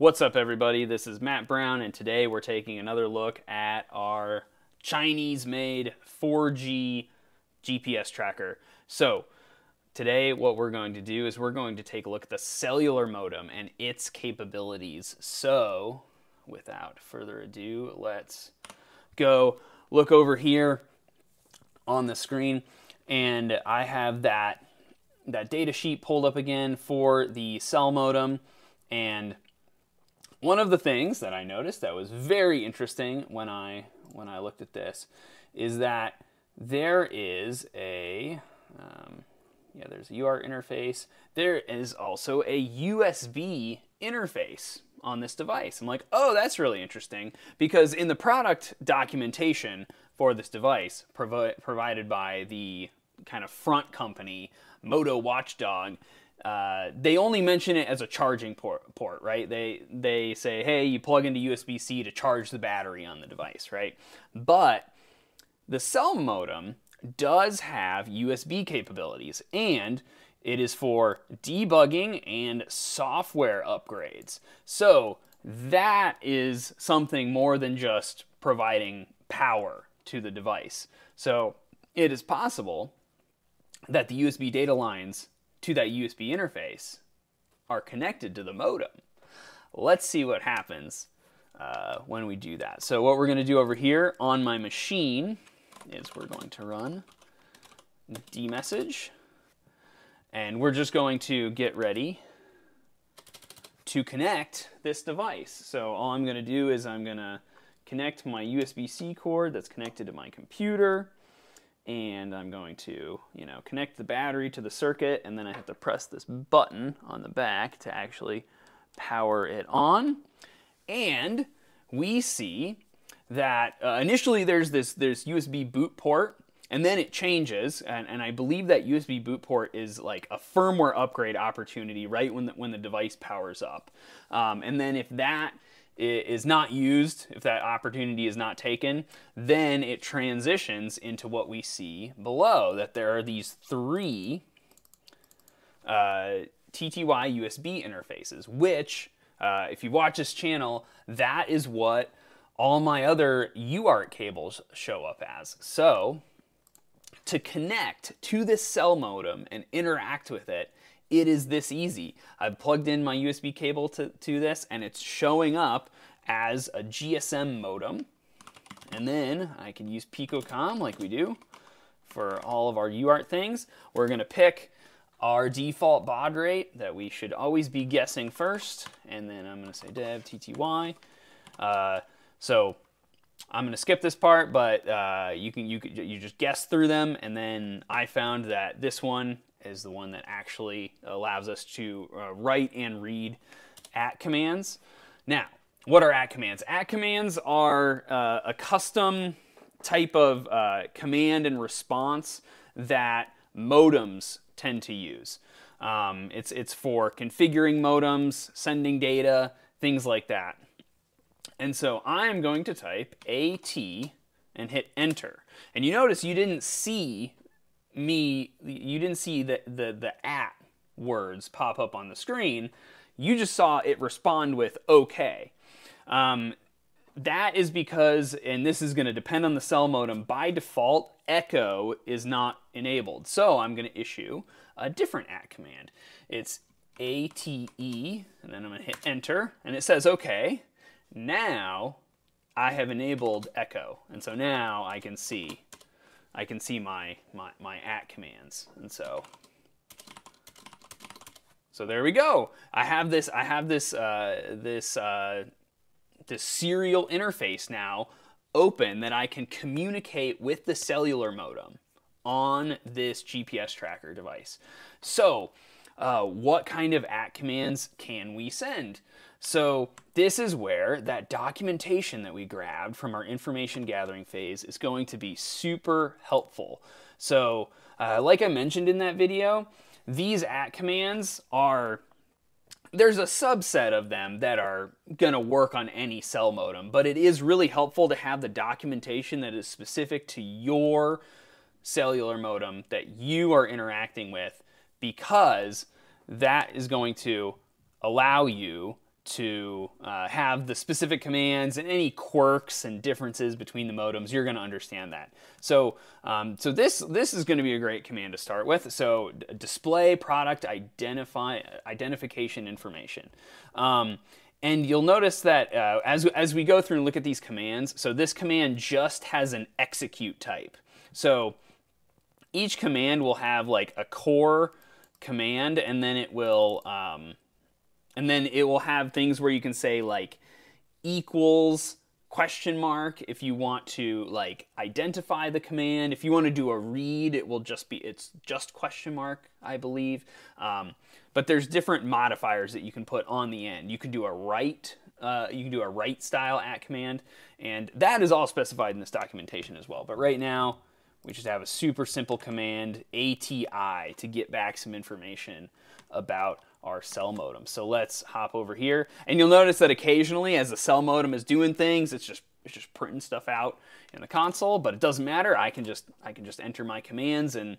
What's up, everybody? This is Matt Brown, and today we're taking another look at our Chinese made 4G GPS tracker. So, today, what we're going to do is we're going to take a look at the cellular modem and its capabilities. So, without further ado, let's go look over here on the screen, and I have that that data sheet pulled up again for the cell modem and one of the things that I noticed that was very interesting when I when I looked at this is that there is a um, yeah there's a UART interface. There is also a USB interface on this device. I'm like, oh, that's really interesting because in the product documentation for this device provi- provided by the kind of front company, Moto Watchdog, uh, they only mention it as a charging port, port, right? They they say, hey, you plug into USB-C to charge the battery on the device, right? But the cell modem does have USB capabilities, and it is for debugging and software upgrades. So that is something more than just providing power to the device. So it is possible that the USB data lines to that USB interface are connected to the modem. Let's see what happens uh, when we do that. So what we're going to do over here on my machine is we're going to run dmesg and we're just going to get ready to connect this device. So all I'm going to do is I'm going to connect my USB-C cord that's connected to my computer and I'm going to, you know, connect the battery to the circuit and then I have to press this button on the back to actually power it on. And we see that uh, initially there's this there's USB boot port and then it changes and, and I believe that USB boot port is like a firmware upgrade opportunity right when the, when the device powers up. Um, and then if that is not used, if that opportunity is not taken, then it transitions into what we see below, that there are these three uh, TTY USB interfaces, which, uh, if you watch this channel, that is what all my other UART cables show up as. So, to connect to this cell modem and interact with it, it is this easy. I've plugged in my USB cable to, to this and it's showing up as a GSM modem. And then I can use PicoCom like we do for all of our UART things. We're gonna pick our default baud rate that we should always be guessing first. And then I'm gonna say dev TTY. Uh, so I'm to skip this part, but uh, you can you you just guess through them, and then I found that this one is the one that actually allows us to uh, write and read at commands. Now, what are at commands? At commands are uh, a custom type of uh, command and response that modems tend to use. Um, it's, it's for configuring modems, sending data, things like that. And so I'm going to type AT and hit enter. And you notice you didn't see me, you didn't see the, the, the at words pop up on the screen. You just saw it respond with OK. Um, that is because, and this is going to depend on the cell modem, by default, echo is not enabled. So I'm going to issue a different at command. It's ATE, and then I'm going to hit enter, and it says OK. Now I have enabled echo, and so now I can see I can see my, my, my at commands. And so, so there we go. I have this, I have this, uh, this, uh, this serial interface now open that I can communicate with the cellular modem on this GPS tracker device. So, uh, what kind of at commands can we send? So this is where that documentation that we grabbed from our information gathering phase is going to be super helpful. So uh, like I mentioned in that video, these at commands are there's a subset of them that are going to work on any cell modem, but it is really helpful to have the documentation that is specific to your cellular modem that you are interacting with because that is going to allow you to uh, have the specific commands and any quirks and differences between the modems, you're going to understand that. So, um, so this this is going to be a great command to start with. So, display product identify identification information. Um, and you'll notice that uh, as, as we go through and look at these commands, so this command just has an execute type. So each command will have like a core command and then it will um, and then it will have things where you can say like equals question mark. If you want to like identify the command if you want to do a read it will just be it's just question mark i believe. Um, but there's different modifiers that you can put on the end. You can do a write uh, you can do a write style at command and that is all specified in this documentation as well. But right now we just have a super simple command ati to get back some information about our cell modem. So let's hop over here. And you'll notice that occasionally as the cell modem is doing things, it's just it's just printing stuff out in the console, but it doesn't matter. I can just I can just enter my commands and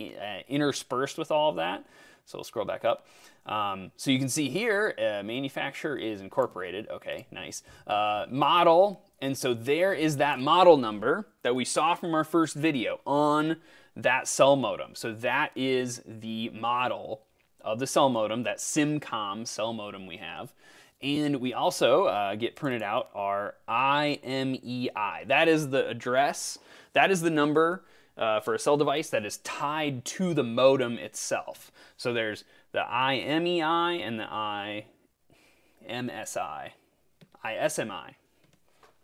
uh, interspersed with all of that. So we'll scroll back up. Um, so you can see here, uh, manufacturer is incorporated. Okay, nice. Uh, model, and so there is that model number that we saw from our first video on that cell modem. So that is the model of the cell modem, that SIMCOM cell modem we have. And we also uh, get printed out our IMEI. That is the address, that is the number uh, for a cell device that is tied to the modem itself. So there's the IMEI and the IMSI, ISMI.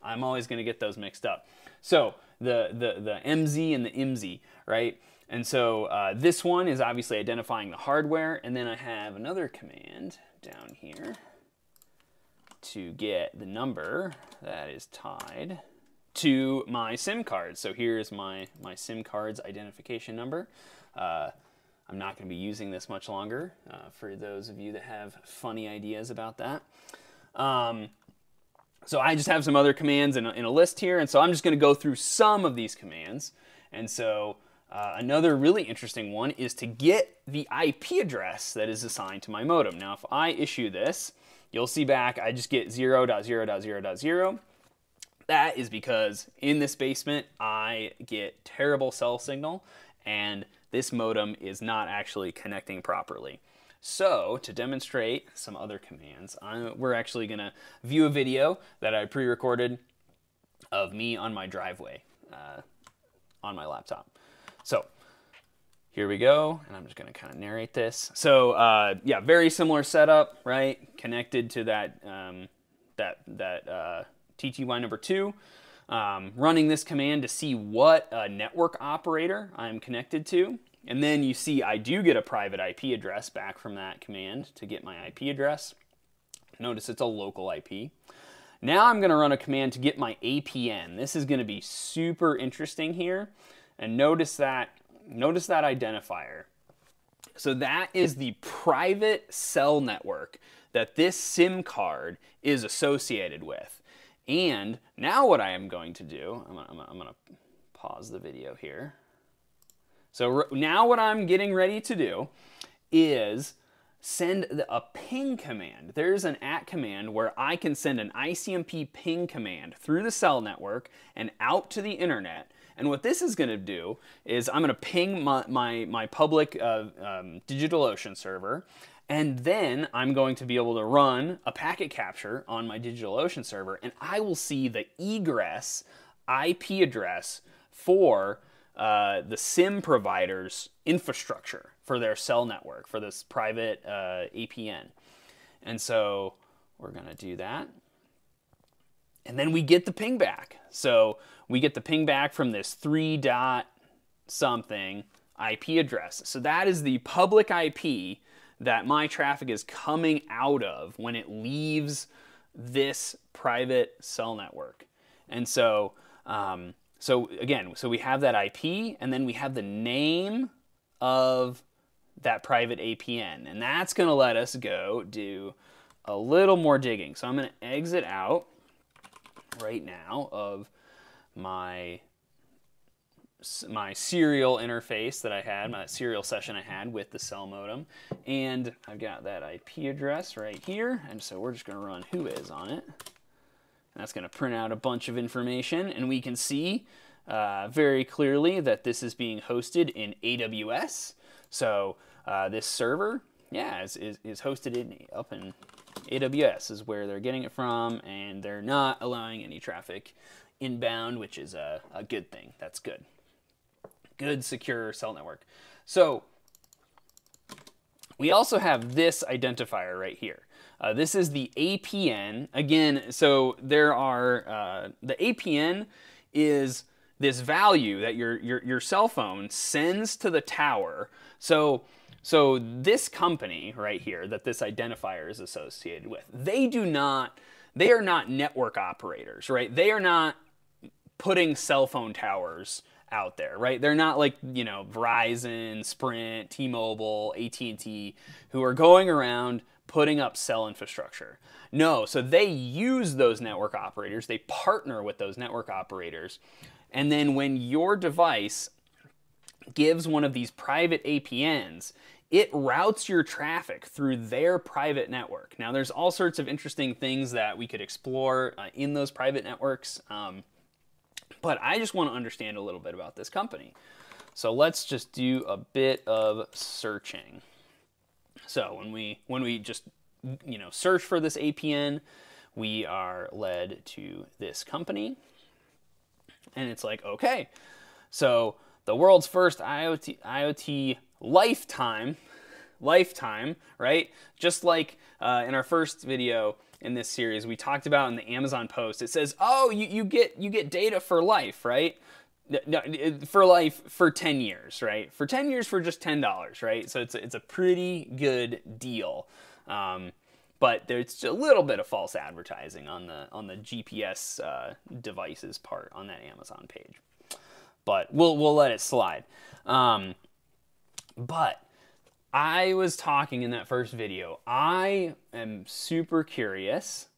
I'm always going to get those mixed up. So the, the, the MZ and the MZ, right? And so uh, this one is obviously identifying the hardware, and then I have another command down here to get the number that is tied to my SIM card. So here's my, my SIM card's identification number. Uh, I'm not going to be using this much longer uh, for those of you that have funny ideas about that. Um, so I just have some other commands in a, in a list here, and so I'm just going to go through some of these commands. And so uh, another really interesting one is to get the IP address that is assigned to my modem. Now, if I issue this, you'll see back I just get 0.0.0.0. That is because in this basement, I get terrible cell signal, and this modem is not actually connecting properly. So, to demonstrate some other commands, I'm, we're actually going to view a video that I pre-recorded of me on my driveway uh, on my laptop. So here we go, and I'm just going to kind of narrate this. So uh, yeah, very similar setup, right? Connected to that um, that that uh, TTY number two. Um, running this command to see what network operator I'm connected to. And then you see I do get a private IP address back from that command to get my IP address. Notice it's a local IP. Now I'm going to run a command to get my APN. This is going to be super interesting here. And notice that, notice that identifier. So that is the private cell network that this SIM card is associated with. And now what I am going to do, I'm gonna, I'm gonna, I'm gonna pause the video here. So now what I'm getting ready to do is send a ping command. There's an at command where I can send an ICMP ping command through the cell network and out to the internet and what this is going to do is I'm going to ping my, my, my public uh, um, DigitalOcean server, and then I'm going to be able to run a packet capture on my DigitalOcean server, and I will see the egress IP address for uh, the SIM provider's infrastructure for their cell network, for this private uh, APN. And so we're going to do that. And then we get the ping back. So we get the ping back from this three dot something IP address. So that is the public IP that my traffic is coming out of when it leaves this private cell network. And so, um, so again, so we have that IP and then we have the name of that private APN. And that's going to let us go do a little more digging. So I'm going to exit out right now of my my serial interface that I had, my serial session I had with the cell modem. And I've got that IP address right here. And so we're just going to run whois on it. And that's going to print out a bunch of information. And we can see uh, very clearly that this is being hosted in AWS. So uh, this server, yeah, is, is, is hosted in, up in AWS is where they're getting it from. And they're not allowing any traffic inbound, which is a, a good thing. That's good good secure cell network. So we also have this identifier right here. Uh, this is the APN. Again, so there are, uh, the APN is this value that your, your, your cell phone sends to the tower. So, so this company right here that this identifier is associated with, they do not, they are not network operators, right? They are not putting cell phone towers out there, right? They're not like, you know, Verizon, Sprint, T-Mobile, AT&T who are going around putting up cell infrastructure. No, so they use those network operators, they partner with those network operators. And then when your device gives one of these private APNs, it routes your traffic through their private network. Now, there's all sorts of interesting things that we could explore uh, in those private networks. Um, but I just want to understand a little bit about this company. So let's just do a bit of searching. So when we when we just you know search for this APN, we are led to this company. And it's like, okay, so the world's first IoT IoT lifetime lifetime, right? Just like uh, in our first video, in this series we talked about in the Amazon post. It says, "Oh, you, you get you get data for life, right? No, for life for 10 years, right? For 10 years for just $10, right? So it's a, it's a pretty good deal. Um, but there's a little bit of false advertising on the on the GPS uh, devices part on that Amazon page. But we'll we'll let it slide. Um, but I was talking in that first video. I am super curious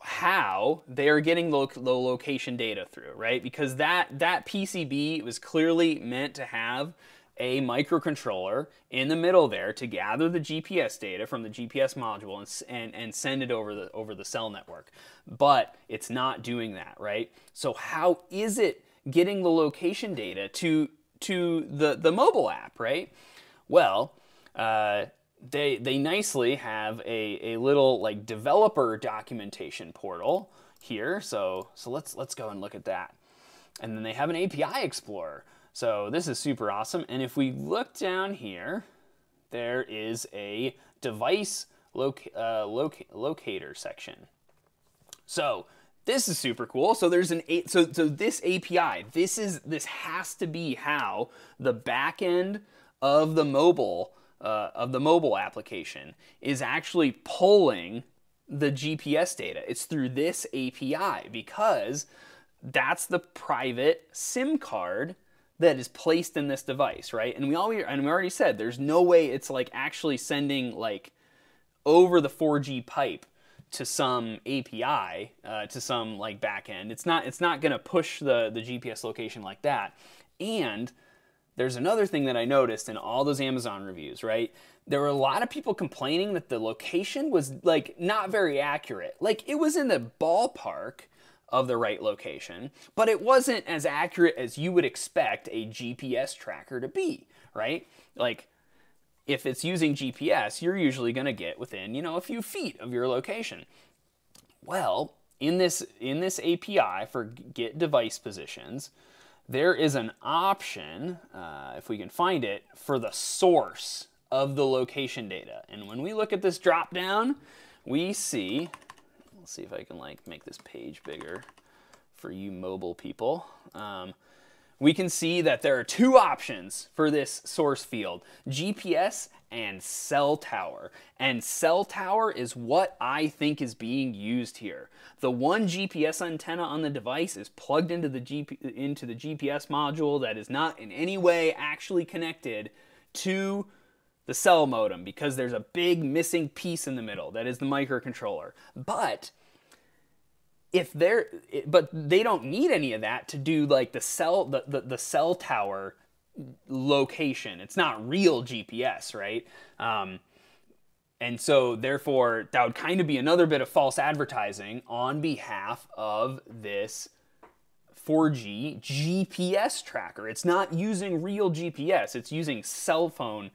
how they are getting the location data through, right? Because that that PCB was clearly meant to have a microcontroller in the middle there to gather the GPS data from the GPS module and, and, and send it over the over the cell network. But it's not doing that, right? So how is it getting the location data to to the the mobile app, right? Well, uh, they they nicely have a, a little like developer documentation portal here. So so let's let's go and look at that. And then they have an API Explorer. So this is super awesome. And if we look down here, there is a device loc uh, loc locator section. So this is super cool. So there's an eight. so so this API, this is this has to be how the back end of the mobile uh, of the mobile application is actually pulling the GPS data. It's through this API because that's the private SIM card that is placed in this device, right? And we already and we already said there's no way it's like actually sending like over the 4G pipe to some API uh, to some like backend. It's not it's not going to push the the GPS location like that. And there's another thing that I noticed in all those Amazon reviews, right? There were a lot of people complaining that the location was like not very accurate. Like it was in the ballpark of the right location, but it wasn't as accurate as you would expect a GPS tracker to be, right? Like if it's using GPS, you're usually going to get within, you know, a few feet of your location. Well, in this in this API for get device positions, there is an option, uh, if we can find it, for the source of the location data. And when we look at this drop down, we see, let's see if I can like make this page bigger for you mobile people. Um, we can see that there are two options for this source field, GPS and cell tower. And cell tower is what I think is being used here. The one GPS antenna on the device is plugged into the, GP, into the GPS module that is not in any way actually connected to the cell modem because there's a big missing piece in the middle that is the microcontroller. But if they're but they don't need any of that to do like the cell the, the, the cell tower location. It's not real gps right? Um, and so therefore that would kind of be another bit of false advertising on behalf of this 4G GPS tracker. It's not using real GPS, it's using cell phone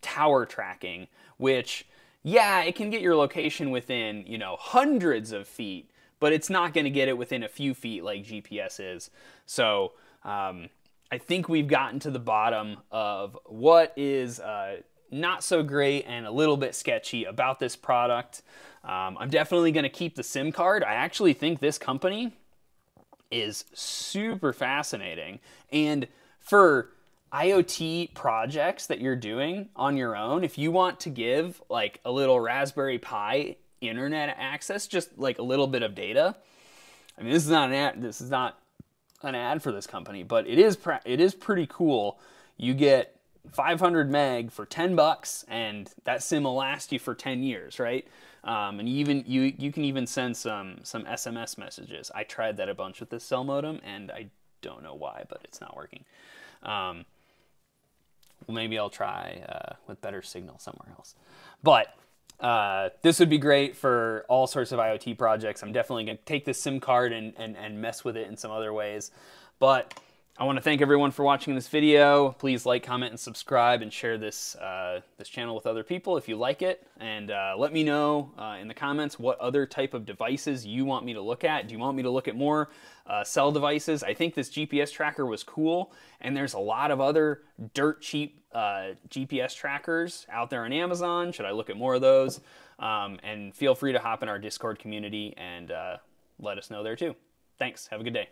tower tracking, which, yeah, it can get your location within, you know, hundreds of feet, but it's not going to get it within a few feet like GPS is. So, um, I think we've gotten to the bottom of what is uh, not so great and a little bit sketchy about this product. Um, I'm definitely going to keep the SIM card. I actually think this company is super fascinating. And for IoT projects that you're doing on your own, if you want to give like a little Raspberry Pi internet access, just like a little bit of data. I mean, this is not an ad, this is not an ad for this company, but it is it is pretty cool. You get 500 meg for 10 bucks and that sim will last you for 10 years right um, and you even you you can even send some some sms messages i tried that a bunch with this cell modem and i don't know why but it's not working um, maybe i'll try uh, with better signal somewhere else but uh, this would be great for all sorts of IoT projects. I'm definitely going to take this SIM card and, and, and mess with it in some other ways. But I want to thank everyone for watching this video. Please like, comment, and subscribe, and share this uh, this channel with other people if you like it. And uh, let me know uh, in the comments what other type of devices you want me to look at. Do you want me to look at more uh, cell devices? I think this GPS tracker was cool, and there's a lot of other dirt cheap uh, GPS trackers out there on Amazon. Should I look at more of those? Um, and feel free to hop in our Discord community and uh, let us know there too. Thanks. Have a good day.